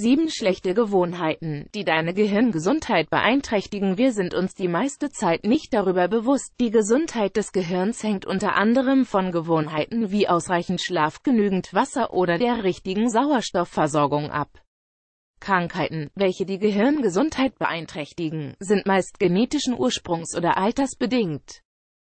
7 schlechte Gewohnheiten, die deine Gehirngesundheit beeinträchtigen. Wir sind uns die meiste Zeit nicht darüber bewusst. Die Gesundheit des Gehirns hängt unter anderem von Gewohnheiten wie ausreichend Schlaf, genügend Wasser oder der richtigen Sauerstoffversorgung ab. Krankheiten, welche die Gehirngesundheit beeinträchtigen, sind meist genetischen Ursprungs oder altersbedingt.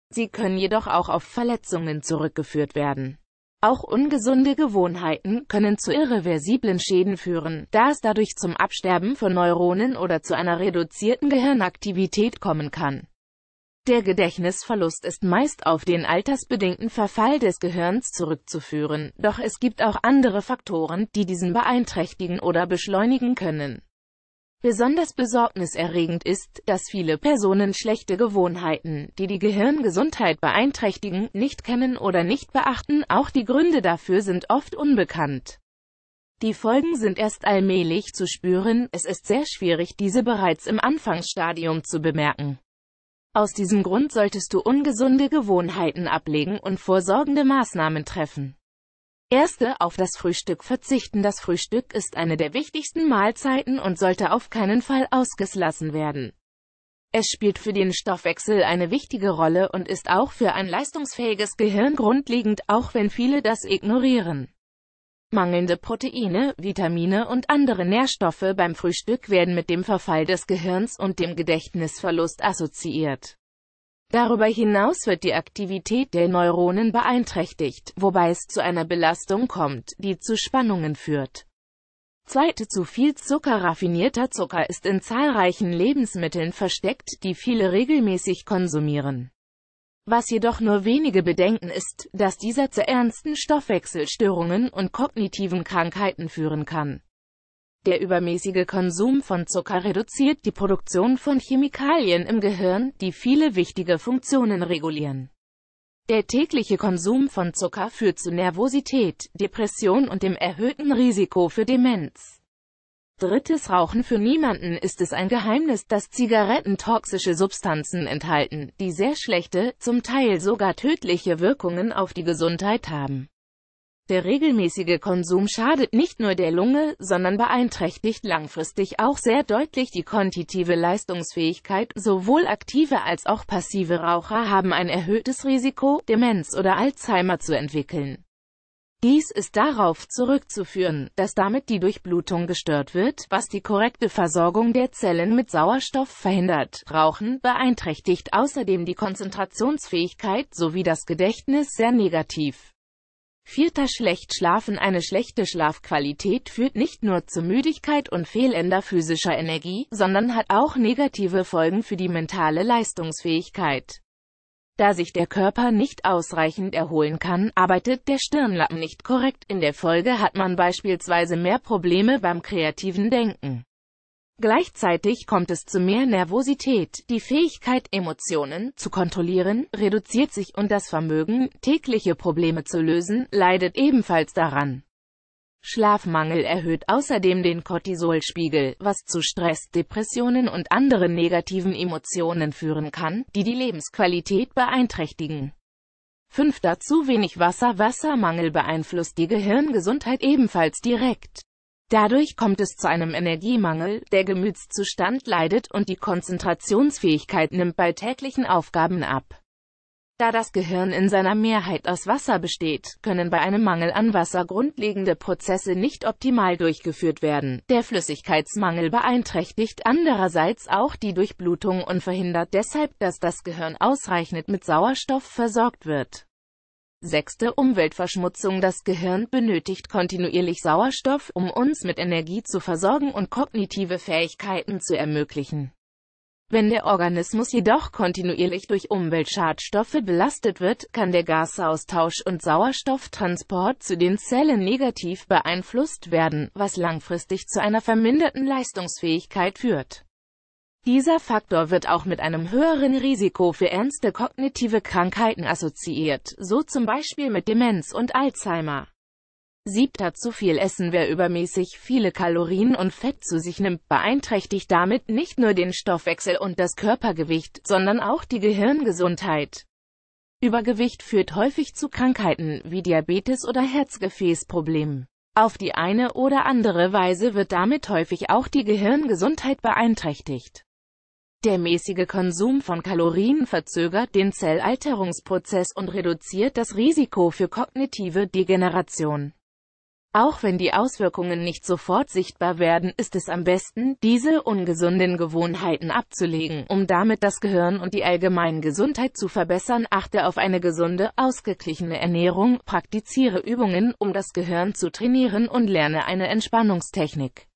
Sie können jedoch auch auf Verletzungen zurückgeführt werden. Auch ungesunde Gewohnheiten können zu irreversiblen Schäden führen, da es dadurch zum Absterben von Neuronen oder zu einer reduzierten Gehirnaktivität kommen kann. Der Gedächtnisverlust ist meist auf den altersbedingten Verfall des Gehirns zurückzuführen, doch es gibt auch andere Faktoren, die diesen beeinträchtigen oder beschleunigen können. Besonders besorgniserregend ist, dass viele Personen schlechte Gewohnheiten, die die Gehirngesundheit beeinträchtigen, nicht kennen oder nicht beachten, auch die Gründe dafür sind oft unbekannt. Die Folgen sind erst allmählich zu spüren, es ist sehr schwierig diese bereits im Anfangsstadium zu bemerken. Aus diesem Grund solltest du ungesunde Gewohnheiten ablegen und vorsorgende Maßnahmen treffen. Erste, auf das Frühstück verzichten. Das Frühstück ist eine der wichtigsten Mahlzeiten und sollte auf keinen Fall ausgelassen werden. Es spielt für den Stoffwechsel eine wichtige Rolle und ist auch für ein leistungsfähiges Gehirn grundlegend, auch wenn viele das ignorieren. Mangelnde Proteine, Vitamine und andere Nährstoffe beim Frühstück werden mit dem Verfall des Gehirns und dem Gedächtnisverlust assoziiert. Darüber hinaus wird die Aktivität der Neuronen beeinträchtigt, wobei es zu einer Belastung kommt, die zu Spannungen führt. Zweite zu viel Zucker Raffinierter Zucker ist in zahlreichen Lebensmitteln versteckt, die viele regelmäßig konsumieren. Was jedoch nur wenige bedenken ist, dass dieser zu ernsten Stoffwechselstörungen und kognitiven Krankheiten führen kann. Der übermäßige Konsum von Zucker reduziert die Produktion von Chemikalien im Gehirn, die viele wichtige Funktionen regulieren. Der tägliche Konsum von Zucker führt zu Nervosität, Depression und dem erhöhten Risiko für Demenz. Drittes Rauchen Für niemanden ist es ein Geheimnis, dass Zigaretten toxische Substanzen enthalten, die sehr schlechte, zum Teil sogar tödliche Wirkungen auf die Gesundheit haben. Der regelmäßige Konsum schadet nicht nur der Lunge, sondern beeinträchtigt langfristig auch sehr deutlich die kognitive Leistungsfähigkeit. Sowohl aktive als auch passive Raucher haben ein erhöhtes Risiko, Demenz oder Alzheimer zu entwickeln. Dies ist darauf zurückzuführen, dass damit die Durchblutung gestört wird, was die korrekte Versorgung der Zellen mit Sauerstoff verhindert. Rauchen beeinträchtigt außerdem die Konzentrationsfähigkeit sowie das Gedächtnis sehr negativ. Vierter schlecht schlafen Eine schlechte Schlafqualität führt nicht nur zu Müdigkeit und fehlender physischer Energie, sondern hat auch negative Folgen für die mentale Leistungsfähigkeit. Da sich der Körper nicht ausreichend erholen kann, arbeitet der Stirnlappen nicht korrekt, in der Folge hat man beispielsweise mehr Probleme beim kreativen Denken. Gleichzeitig kommt es zu mehr Nervosität, die Fähigkeit, Emotionen zu kontrollieren, reduziert sich und das Vermögen, tägliche Probleme zu lösen, leidet ebenfalls daran. Schlafmangel erhöht außerdem den Cortisolspiegel, was zu Stress, Depressionen und anderen negativen Emotionen führen kann, die die Lebensqualität beeinträchtigen. Fünfter zu wenig Wasser Wassermangel beeinflusst die Gehirngesundheit ebenfalls direkt. Dadurch kommt es zu einem Energiemangel, der Gemütszustand leidet und die Konzentrationsfähigkeit nimmt bei täglichen Aufgaben ab. Da das Gehirn in seiner Mehrheit aus Wasser besteht, können bei einem Mangel an Wasser grundlegende Prozesse nicht optimal durchgeführt werden. Der Flüssigkeitsmangel beeinträchtigt andererseits auch die Durchblutung und verhindert deshalb, dass das Gehirn ausreichend mit Sauerstoff versorgt wird. Sechste Umweltverschmutzung Das Gehirn benötigt kontinuierlich Sauerstoff, um uns mit Energie zu versorgen und kognitive Fähigkeiten zu ermöglichen. Wenn der Organismus jedoch kontinuierlich durch Umweltschadstoffe belastet wird, kann der Gasaustausch und Sauerstofftransport zu den Zellen negativ beeinflusst werden, was langfristig zu einer verminderten Leistungsfähigkeit führt. Dieser Faktor wird auch mit einem höheren Risiko für ernste kognitive Krankheiten assoziiert, so zum Beispiel mit Demenz und Alzheimer. Siebter zu viel Essen Wer übermäßig viele Kalorien und Fett zu sich nimmt, beeinträchtigt damit nicht nur den Stoffwechsel und das Körpergewicht, sondern auch die Gehirngesundheit. Übergewicht führt häufig zu Krankheiten wie Diabetes oder Herzgefäßproblemen. Auf die eine oder andere Weise wird damit häufig auch die Gehirngesundheit beeinträchtigt. Der mäßige Konsum von Kalorien verzögert den Zellalterungsprozess und reduziert das Risiko für kognitive Degeneration. Auch wenn die Auswirkungen nicht sofort sichtbar werden, ist es am besten, diese ungesunden Gewohnheiten abzulegen, um damit das Gehirn und die allgemeine Gesundheit zu verbessern. Achte auf eine gesunde, ausgeglichene Ernährung, praktiziere Übungen, um das Gehirn zu trainieren und lerne eine Entspannungstechnik.